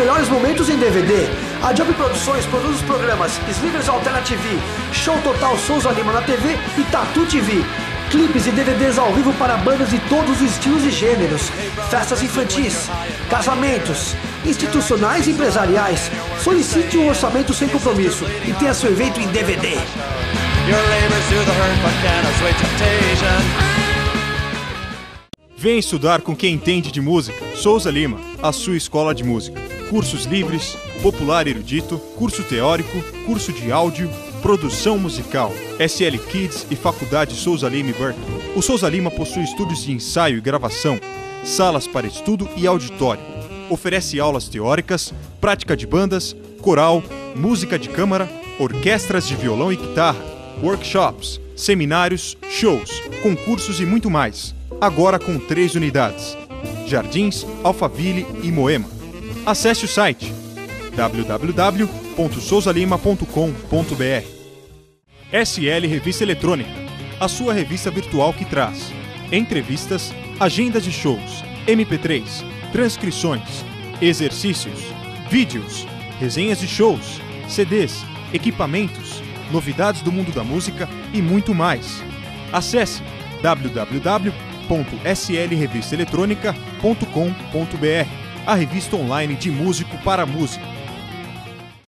Melhores momentos em DVD. A Job Produções produz os programas Slivers Alternative, Show Total Souza Lima na TV e Tatu TV. Clipes e DVDs ao vivo para bandas de todos os estilos e gêneros. Festas infantis, casamentos, institucionais e empresariais. Solicite um orçamento sem compromisso e tenha seu evento em DVD. Vem estudar com quem entende de música. Souza Lima, a sua escola de música. Cursos livres, popular erudito, curso teórico, curso de áudio, produção musical, SL Kids e Faculdade Souza Lima e Berkeley. O Souza Lima possui estúdios de ensaio e gravação, salas para estudo e auditório. Oferece aulas teóricas, prática de bandas, coral, música de câmara, orquestras de violão e guitarra, workshops, seminários, shows, concursos e muito mais. Agora com três unidades: Jardins, Alphaville e Moema. Acesse o site www.souzalima.com.br. SL Revista Eletrônica, a sua revista virtual que traz entrevistas, agendas de shows, MP3, transcrições, exercícios, vídeos, resenhas de shows, CDs, equipamentos, novidades do mundo da música e muito mais. Acesse www.slrevistaeletronica.com.br, a revista online de músico para músico.